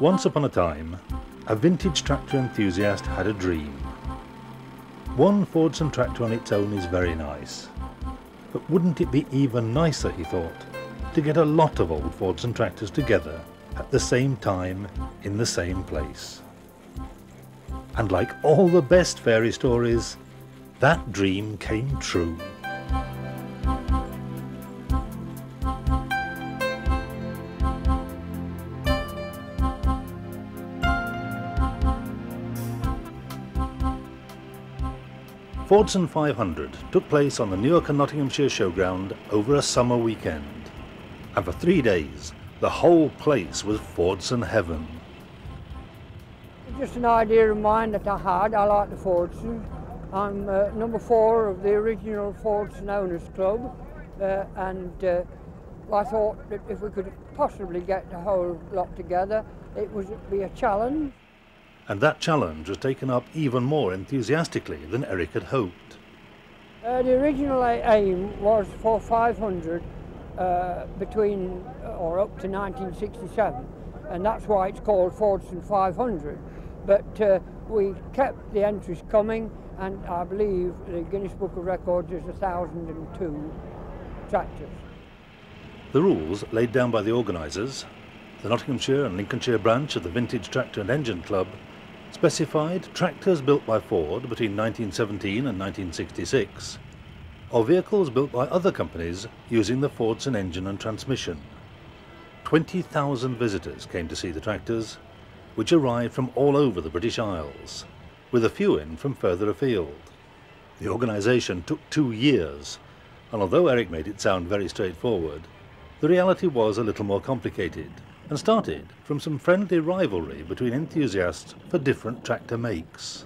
Once upon a time, a vintage tractor enthusiast had a dream. One Fordson tractor on its own is very nice. But wouldn't it be even nicer, he thought, to get a lot of old Fordson tractors together at the same time in the same place? And like all the best fairy stories, that dream came true. Fordson 500 took place on the Newark and Nottinghamshire Showground over a summer weekend. And for three days, the whole place was Fordson heaven. Just an idea of mine that I had. I like the Fordson. I'm uh, number four of the original Fordson Owners Club, uh, and uh, I thought that if we could possibly get the whole lot together, it would be a challenge and that challenge was taken up even more enthusiastically than Eric had hoped. Uh, the original aim was for 500 uh, between uh, or up to 1967, and that's why it's called Fordson 500. But uh, we kept the entries coming, and I believe the Guinness Book of Records is 1,002 tractors. The rules laid down by the organisers, the Nottinghamshire and Lincolnshire branch of the Vintage Tractor and Engine Club, specified tractors built by Ford between 1917 and 1966, or vehicles built by other companies using the Fordson engine and transmission. 20,000 visitors came to see the tractors, which arrived from all over the British Isles, with a few in from further afield. The organisation took two years, and although Eric made it sound very straightforward, the reality was a little more complicated and started from some friendly rivalry between enthusiasts for different tractor makes.